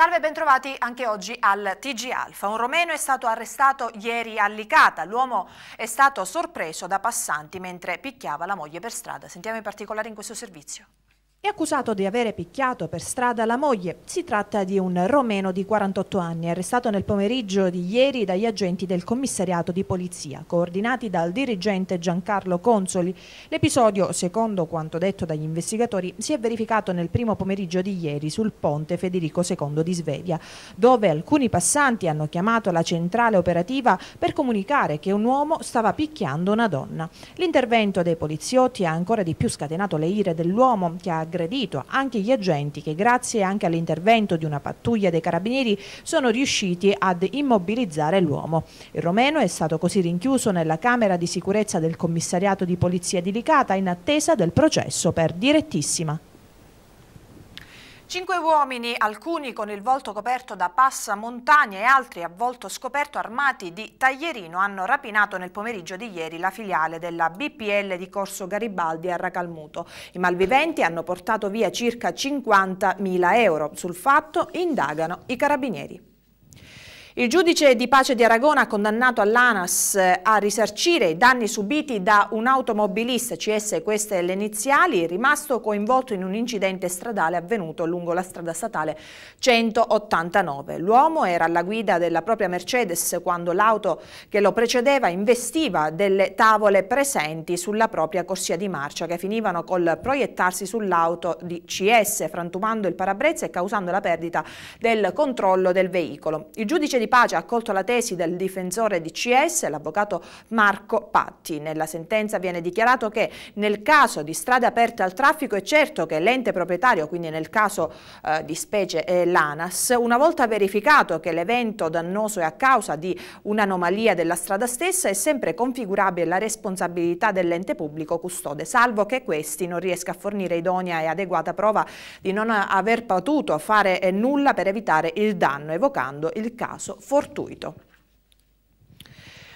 Salve bentrovati anche oggi al TG Alfa. Un romeno è stato arrestato ieri a Licata. L'uomo è stato sorpreso da passanti mentre picchiava la moglie per strada. Sentiamo in particolare in questo servizio. È accusato di avere picchiato per strada la moglie. Si tratta di un romeno di 48 anni, arrestato nel pomeriggio di ieri dagli agenti del commissariato di polizia, coordinati dal dirigente Giancarlo Consoli. L'episodio, secondo quanto detto dagli investigatori, si è verificato nel primo pomeriggio di ieri sul ponte Federico II di Svevia, dove alcuni passanti hanno chiamato la centrale operativa per comunicare che un uomo stava picchiando una donna. L'intervento dei poliziotti ha ancora di più scatenato le ire dell'uomo che ha aggredito anche gli agenti che grazie anche all'intervento di una pattuglia dei carabinieri sono riusciti ad immobilizzare l'uomo. Il romeno è stato così rinchiuso nella camera di sicurezza del commissariato di polizia di Licata in attesa del processo per direttissima. Cinque uomini, alcuni con il volto coperto da passamontagna e altri a volto scoperto armati di taglierino, hanno rapinato nel pomeriggio di ieri la filiale della BPL di Corso Garibaldi a Racalmuto. I malviventi hanno portato via circa 50.000 euro. Sul fatto indagano i carabinieri. Il giudice di pace di Aragona ha condannato all'ANAS a risarcire i danni subiti da un automobilista, CS queste le iniziali, rimasto coinvolto in un incidente stradale avvenuto lungo la strada statale 189. L'uomo era alla guida della propria Mercedes quando l'auto che lo precedeva investiva delle tavole presenti sulla propria corsia di marcia che finivano col proiettarsi sull'auto di CS, frantumando il parabrezza e causando la perdita del controllo del veicolo. Il giudice di pace ha accolto la tesi del difensore di CS, l'avvocato Marco Patti. Nella sentenza viene dichiarato che nel caso di strade aperte al traffico è certo che l'ente proprietario, quindi nel caso eh, di specie è l'ANAS, una volta verificato che l'evento dannoso è a causa di un'anomalia della strada stessa, è sempre configurabile la responsabilità dell'ente pubblico custode, salvo che questi non riesca a fornire idonea e adeguata prova di non aver potuto fare eh, nulla per evitare il danno, evocando il caso fortuito.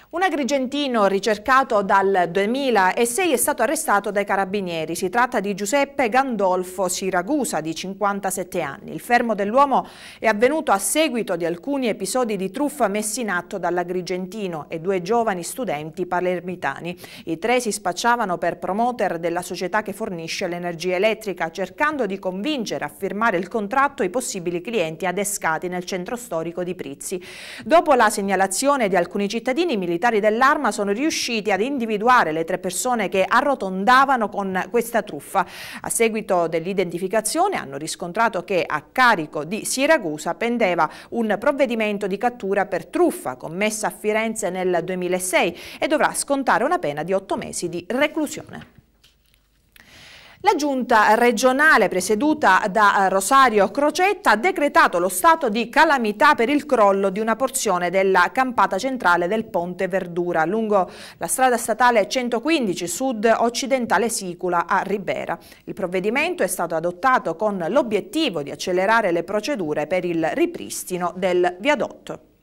Un agrigentino ricercato dal 2006 è stato arrestato dai carabinieri. Si tratta di Giuseppe Gandolfo Siragusa, di 57 anni. Il fermo dell'uomo è avvenuto a seguito di alcuni episodi di truffa messi in atto dall'agrigentino e due giovani studenti palermitani. I tre si spacciavano per promoter della società che fornisce l'energia elettrica, cercando di convincere a firmare il contratto i possibili clienti adescati nel centro storico di Prizzi. Dopo la segnalazione di alcuni cittadini militari, militari dell'arma sono riusciti ad individuare le tre persone che arrotondavano con questa truffa. A seguito dell'identificazione hanno riscontrato che a carico di Siracusa pendeva un provvedimento di cattura per truffa commessa a Firenze nel 2006 e dovrà scontare una pena di otto mesi di reclusione. La giunta regionale presieduta da Rosario Crocetta ha decretato lo stato di calamità per il crollo di una porzione della campata centrale del Ponte Verdura lungo la strada statale 115 sud-occidentale Sicula a Ribera. Il provvedimento è stato adottato con l'obiettivo di accelerare le procedure per il ripristino del viadotto.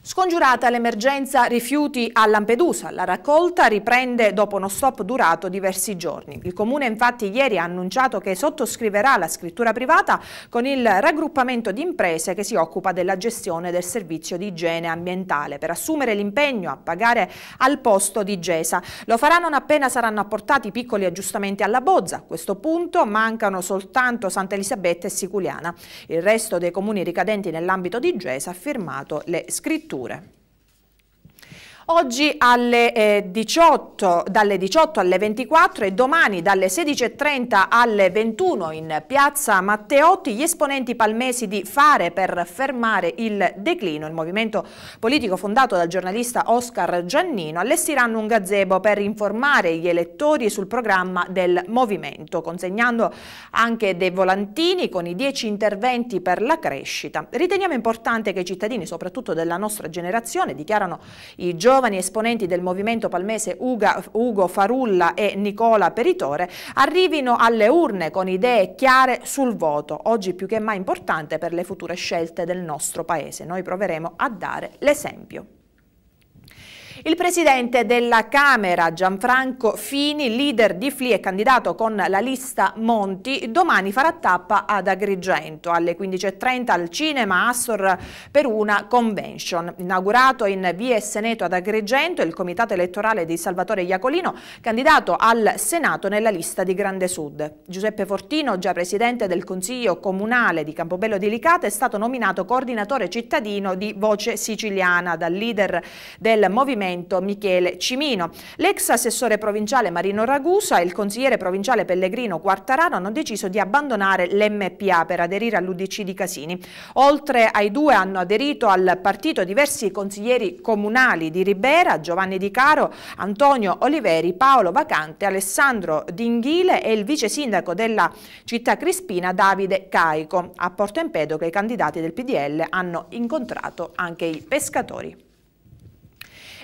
Scongiurata l'emergenza rifiuti a Lampedusa, la raccolta riprende dopo uno stop durato diversi giorni. Il Comune infatti ieri ha annunciato che sottoscriverà la scrittura privata con il raggruppamento di imprese che si occupa della gestione del servizio di igiene ambientale per assumere l'impegno a pagare al posto di Gesa. Lo farà non appena saranno apportati piccoli aggiustamenti alla bozza. A questo punto mancano soltanto Santa Elisabetta e Siculiana. Il resto dei comuni ricadenti nell'ambito di Gesa ha firmato le scritture culture. Oggi alle, eh, 18, dalle 18 alle 24 e domani dalle 16.30 alle 21 in piazza Matteotti gli esponenti palmesi di Fare per fermare il declino, il movimento politico fondato dal giornalista Oscar Giannino, allestiranno un gazebo per informare gli elettori sul programma del movimento, consegnando anche dei volantini con i 10 interventi per la crescita. Riteniamo importante che i cittadini, soprattutto della nostra generazione, dichiarano i giorni giovani esponenti del movimento palmese Uga, Ugo Farulla e Nicola Peritore arrivino alle urne con idee chiare sul voto, oggi più che mai importante per le future scelte del nostro Paese. Noi proveremo a dare l'esempio. Il presidente della Camera, Gianfranco Fini, leader di FLI e candidato con la lista Monti, domani farà tappa ad Agrigento alle 15.30 al Cinema Assor per una convention. Inaugurato in via Seneto ad Agrigento il comitato elettorale di Salvatore Iacolino, candidato al Senato nella lista di Grande Sud. Giuseppe Fortino, già presidente del Consiglio Comunale di Campobello di Licata, è stato nominato coordinatore cittadino di Voce Siciliana dal leader del movimento Parlamento Michele Cimino. L'ex assessore provinciale Marino Ragusa e il consigliere provinciale Pellegrino Quartararo hanno deciso di abbandonare l'MPA per aderire all'Udc di Casini. Oltre ai due hanno aderito al partito diversi consiglieri comunali di Ribera, Giovanni Di Caro, Antonio Oliveri, Paolo Vacante, Alessandro Dinghile e il vice sindaco della città crispina Davide Caico. A Porto Empedocle i candidati del PDL hanno incontrato anche i pescatori.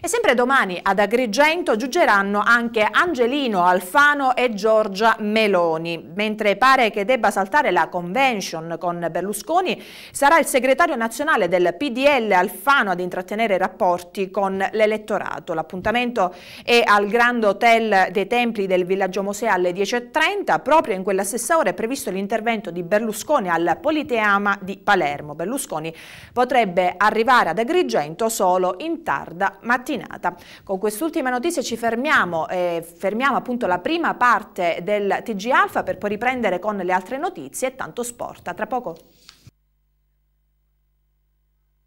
E sempre domani ad Agrigento giuggeranno anche Angelino Alfano e Giorgia Meloni. Mentre pare che debba saltare la convention con Berlusconi, sarà il segretario nazionale del PDL Alfano ad intrattenere rapporti con l'elettorato. L'appuntamento è al Grand Hotel dei Templi del Villaggio Mosè alle 10.30. Proprio in quella stessa ora è previsto l'intervento di Berlusconi al Politeama di Palermo. Berlusconi potrebbe arrivare ad Agrigento solo in tarda mattina mattinata. Con quest'ultima notizia ci fermiamo, eh, fermiamo appunto la prima parte del TG Alfa per poi riprendere con le altre notizie e tanto sport. A tra poco.